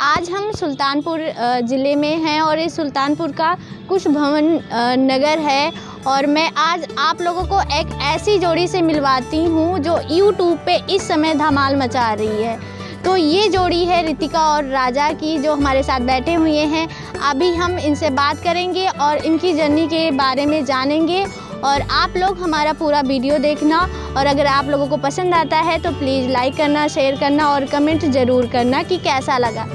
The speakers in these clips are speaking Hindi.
आज हम सुल्तानपुर ज़िले में हैं और इस सुल्तानपुर का कुछ भवन नगर है। और मैं आज आप लोगों को एक ऐसी जोड़ी से मिलवाती हूँ जो यूट्यूब पे इस समय धमाल मचा रही है। तो ये जोड़ी है रितिका और राजा की जो हमारे साथ बैठे हुए हैं। अभी हम इनसे बात करेंगे और इनकी जर्नी के बारे में जानेंगे। और आप लोग हमारा पूरा वीडियो देखना और अगर आप लोगों को पसंद आता है तो प्लीज़ लाइक करना शेयर करना और कमेंट ज़रूर करना कि कैसा लगा।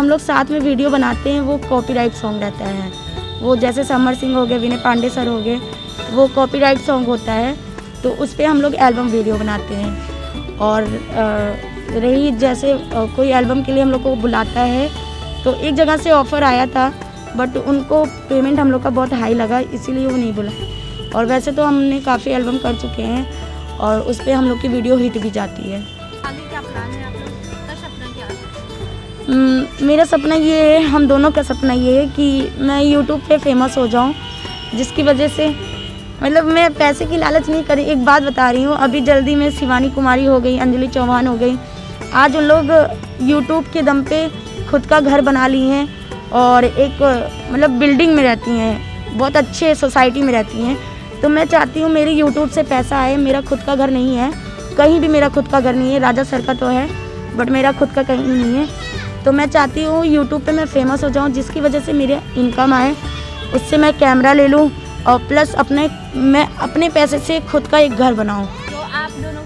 हम लोग साथ में वीडियो बनाते हैं वो कॉपीराइट सॉन्ग रहता है। वो जैसे समर सिंह हो गए विनय पांडे सर हो गए वो कॉपीराइट सॉन्ग होता है। तो उस पर हम लोग एल्बम वीडियो बनाते हैं। और अ, रही जैसे कोई एल्बम के लिए हम लोग को बुलाता है। तो एक जगह से ऑफ़र आया था बट उनको पेमेंट हम लोग का बहुत हाई लगा इसीलिए वो नहीं बुला। और वैसे तो हमने काफ़ी एल्बम कर चुके हैं और उस पर हम लोग की वीडियो हिट भी जाती है। आगे क्या प्लान है आप लोग? का सपना क्या है? हम्म, मेरा सपना ये है हम दोनों का सपना ये है कि मैं यूट्यूब पे फ़ेमस हो जाऊँ जिसकी वजह से मतलब मैं पैसे की लालच नहीं करी एक बात बता रही हूँ अभी जल्दी में शिवानी कुमारी हो गई अंजलि चौहान हो गई आज उन लोग यूट्यूब के दम पे खुद का घर बना ली हैं और एक मतलब बिल्डिंग में रहती हैं, बहुत अच्छे सोसाइटी में रहती हैं। तो मैं चाहती हूँ मेरी यूट्यूब से पैसा आए, मेरा खुद का घर नहीं है, कहीं भी मेरा खुद का घर नहीं है, राजा सर का तो है बट मेरा खुद का कहीं नहीं है। तो मैं चाहती हूँ यूट्यूब पे मैं फ़ेमस हो जाऊँ, जिसकी वजह से मेरे इनकम आए, उससे मैं कैमरा ले लूँ और प्लस अपने, मैं अपने पैसे से खुद का एक घर बनाऊँ। जो आप दोनों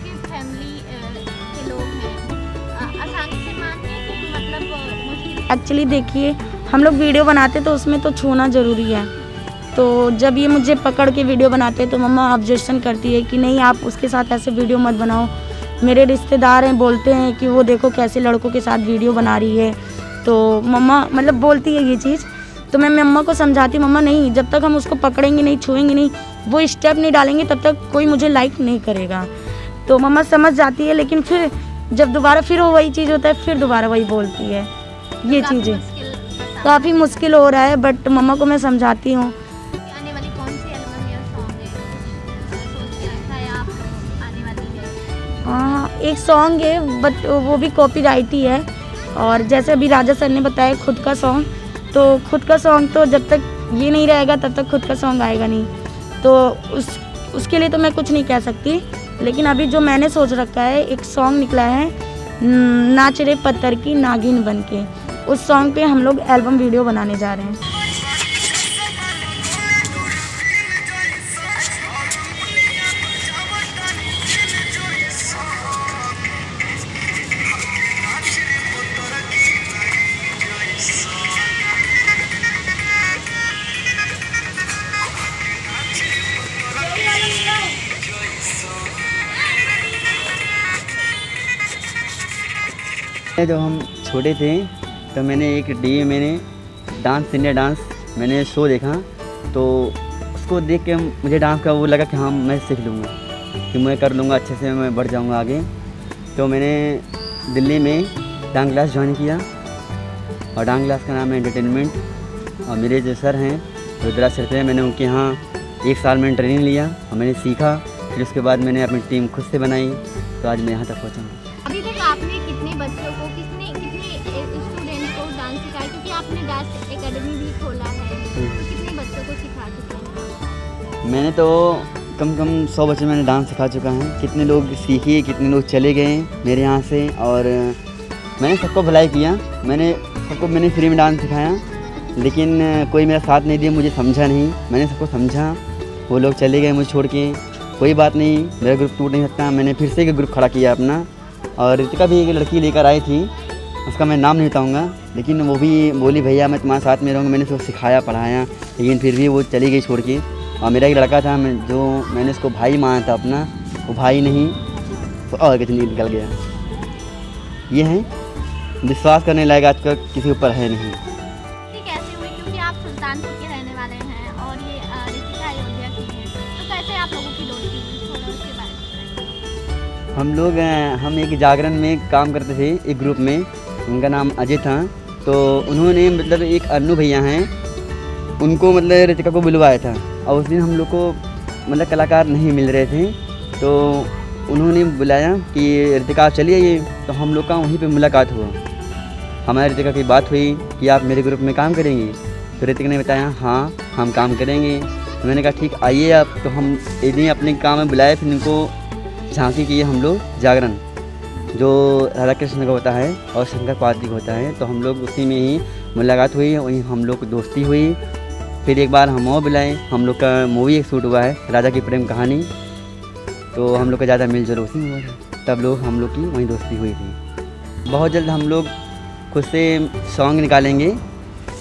एक्चुअली देखिए, हम लोग वीडियो बनाते तो उसमें तो छूना ज़रूरी है। तो जब ये मुझे पकड़ के वीडियो बनाते हैं तो मम्मा ऑब्जेक्शन करती है कि नहीं, आप उसके साथ ऐसे वीडियो मत बनाओ। मेरे रिश्तेदार हैं, बोलते हैं कि वो देखो कैसे लड़कों के साथ वीडियो बना रही है। तो मम्मा मतलब बोलती है ये चीज़। तो मैं मम्मा को समझाती मम्मा नहीं, जब तक हम उसको पकड़ेंगे नहीं, छुएँगे नहीं, वो स्टेप नहीं डालेंगे, तब तक कोई मुझे लाइक नहीं करेगा। तो मम्मा समझ जाती है, लेकिन फिर जब दोबारा फिर वो वही चीज़ होता है, फिर दोबारा वही बोलती है। ये चीज़। काफ़ी मुश्किल हो रहा है बट मम्मा को मैं समझाती हूँ। सॉन्ग है? एक सॉन्ग है बट वो भी कॉपीराइट ही है। और जैसे अभी राजा सर ने बताया खुद का सॉन्ग तो खुद का सॉन्ग तो जब तक ये नहीं रहेगा तब तक खुद का सॉन्ग आएगा नहीं। तो उस उसके लिए तो मैं कुछ नहीं कह सकती लेकिन अभी जो मैंने सोच रखा है एक सॉन्ग निकला है नाच रे पत्थर की नागिन बन के उस सॉन्ग पे हम लोग एल्बम वीडियो बनाने जा रहे हैं। जब हम छोटे थे तो मैंने एक डी मैंने डांस इंडिया डांस मैंने शो देखा। तो उसको देख के मुझे डांस का वो लगा कि हाँ मैं सीख लूँगा, कि मैं कर लूँगा, अच्छे से मैं बढ़ जाऊँगा आगे। तो मैंने दिल्ली में डांस क्लास ज्वाइन किया। और डांस क्लास का नाम है एंटरटेनमेंट और मेरे जो सर हैं, रुद्रा सर थे, मैंने उनके यहाँ एक साल मैंने ट्रेनिंग लिया और मैंने सीखा। फिर उसके बाद मैंने अपनी टीम खुद से बनाई। तो आज मैं यहाँ तक पहुँचा अभी तक आपने कितने बच्चों को कितने कितने स्टूडेंट को डांस सिखाया? क्योंकि आपने डांस एकेडमी भी खोला है। तो कितने बच्चों को सिखा चुके हैं? मैंने तो कम कम सौ बच्चे मैंने डांस सिखा चुका है। कितने लोग सीखे कितने लोग चले गए मेरे यहाँ से और मैंने सबको भलाई किया। मैंने सबको मैंने फ्री में डांस सिखाया। लेकिन कोई मेरा साथ नहीं दिया मुझे समझा नहीं। मैंने सबको समझा वो लोग चले गए मुझे छोड़ के। कोई बात नहीं मेरा ग्रुप टूट नहीं सकता। मैंने फिर से एक ग्रुप खड़ा किया अपना। और रितिका भी एक लड़की लेकर आई थी। उसका मैं नाम नहीं बताऊँगा, लेकिन वो भी बोली, भैया, मैं तुम्हारे साथ में रहूँगा, मैंने उसको सिखाया, पढ़ाया, लेकिन फिर भी वो चली गई छोड़ के। और मेरा एक लड़का था, मैं जो मैंने उसको भाई माना था अपना, वो भाई नहीं तो और कितनी निकल गया। ये है। विश्वास करने लायक आज का किसी ऊपर है नहीं। हम लोग हम एक जागरण में काम करते थे, एक ग्रुप में। उनका नाम अजय था। तो उन्होंने मतलब एक अन्नू भैया हैं, उनको मतलब रितिका को बुलवाया था। और उस दिन हम लोग को मतलब कलाकार नहीं मिल रहे थे। तो उन्होंने बुलाया कि, रितिका, आप चलिए ये। तो हम लोग का वहीं पे मुलाकात हुआ। हमारे रितिका की बात हुई कि, आप मेरे ग्रुप में काम करेंगे? तो रितिका ने बताया हाँ हम काम करेंगे। तो मैंने कहा, ठीक, आइए आप। तो हम दिन अपने काम में बुलाए, फिर इनको झांकी की हम लोग जागरण, जो राधा कृष्ण का होता है और शंकर पार्वती का होता है तो हम लोग उसी में ही मुलाकात हुई, वहीं हम लोग दोस्ती हुई। फिर एक बार हम और बुलाए, हम लोग का मूवी एक शूट हुआ है, राजा की प्रेम कहानी। तो हम लोग का ज़्यादा मिलजुल उसी में हुआ तब लोग हम लोग की वहीं दोस्ती हुई थी। बहुत जल्द हम लोग खुद से सॉन्ग निकालेंगे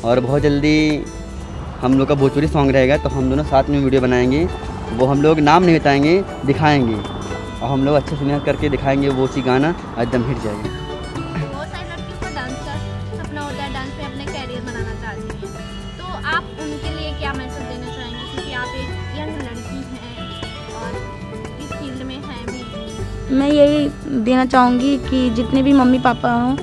और बहुत जल्दी हम लोग का भोजपुरी सॉन्ग रहेगा तो हम दोनों साथ में वीडियो बनाएँगे। वो हम लोग नाम नहीं बताएँगे, दिखाएँगे। और हम लोग अच्छे से मेहनत करके दिखाएँगे वो चीज़ गाना एकदम हिट जाएगा। बहुत सारी लड़की को डांस का सपना होता है डांस में अपने कैरियर बनाना चाहती हैं? तो आप उनके लिए क्या मैसेज देना चाहेंगे? क्योंकि आप एक यंग लड़की हैं और इस फ़ील्ड में हैं भी। मैं यही देना चाहूँगी कि जितने भी मम्मी पापा हों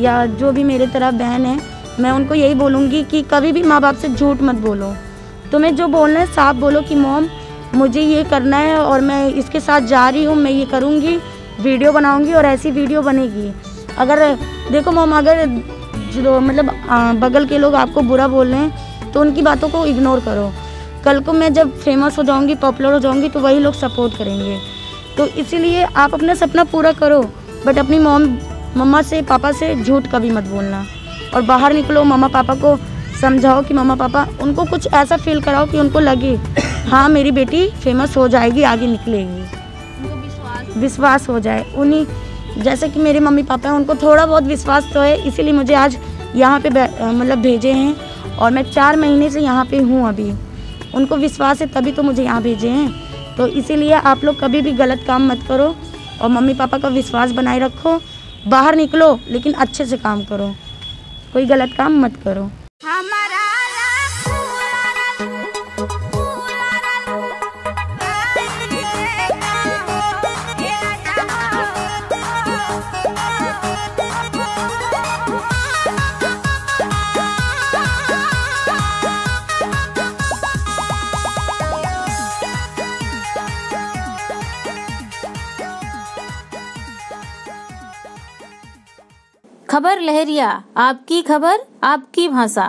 या जो भी मेरे तरह बहन है मैं उनको यही बोलूँगी कि कभी भी माँ बाप से झूठ मत बोलो। तुम्हें जो बोलना है साफ़ बोलो कि मोम मुझे ये करना है और मैं इसके साथ जा रही हूँ, मैं ये करूँगी, वीडियो बनाऊँगी और ऐसी वीडियो बनेगी। अगर, देखो मोम, अगर जो मतलब बगल के लोग आपको बुरा बोल रहे हैं तो उनकी बातों को इग्नोर करो। कल को मैं जब फ़ेमस हो जाऊँगी पॉपुलर हो जाऊँगी तो वही लोग सपोर्ट करेंगे। तो इसीलिए आप अपना सपना पूरा करो बट अपनी मॉम मम्मा से, पापा से झूठ कभी मत बोलना। और बाहर निकलो मम्मा पापा को समझाओ कि मम्मा पापा, उनको कुछ ऐसा फील कराओ कि उनको लगे हाँ मेरी बेटी फ़ेमस हो जाएगी, आगे निकलेगी। विश्वास हो जाए। उन्हीं, जैसे कि मेरे मम्मी पापा हैं, उनको थोड़ा बहुत विश्वास तो है, इसीलिए मुझे आज यहाँ पे मतलब भेजे हैं और मैं चार महीने से यहाँ पे हूँ अभी। उनको विश्वास है तभी तो मुझे यहाँ भेजे हैं। तो इसीलिए आप लोग कभी भी गलत काम मत करो और मम्मी पापा का विश्वास बनाए रखो। बाहर निकलो, लेकिन अच्छे से काम करो। कोई गलत काम मत करो। खबर लहरिया आपकी खबर आपकी भाषा।